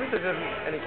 long as there's any, any